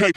Okay.